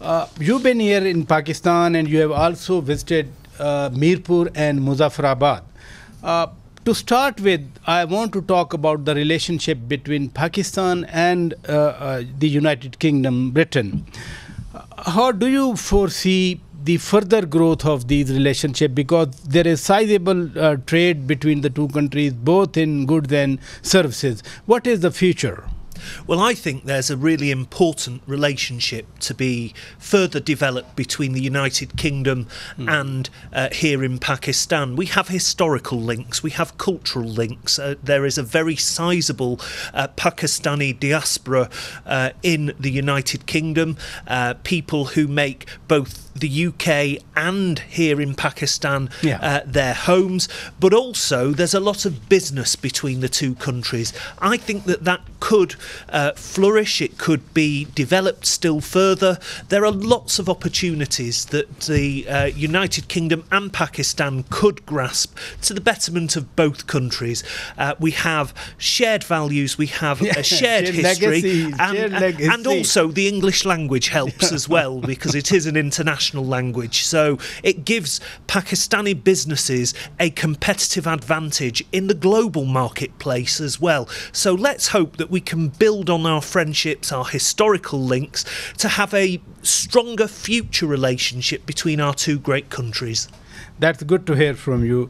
Uh, you've been here in Pakistan and you have also visited uh, Mirpur and Muzaffarabad. Uh, to start with, I want to talk about the relationship between Pakistan and uh, uh, the United Kingdom, Britain. How do you foresee the further growth of these relationships because there is sizable trade between the two countries both in goods and services what is the future well, I think there's a really important relationship to be further developed between the United Kingdom mm. and uh, here in Pakistan. We have historical links, we have cultural links. Uh, there is a very sizable uh, Pakistani diaspora uh, in the United Kingdom, uh, people who make both the UK and here in Pakistan yeah. uh, their homes, but also there's a lot of business between the two countries. I think that that could uh, flourish, it could be developed still further. There are lots of opportunities that the uh, United Kingdom and Pakistan could grasp to the betterment of both countries. Uh, we have shared values, we have yeah, a shared, shared history, and, shared and also the English language helps as well because it is an international language. So it gives Pakistani businesses a competitive advantage in the global marketplace as well. So let's hope that we can build on our friendships, our historical links, to have a stronger future relationship between our two great countries. That's good to hear from you.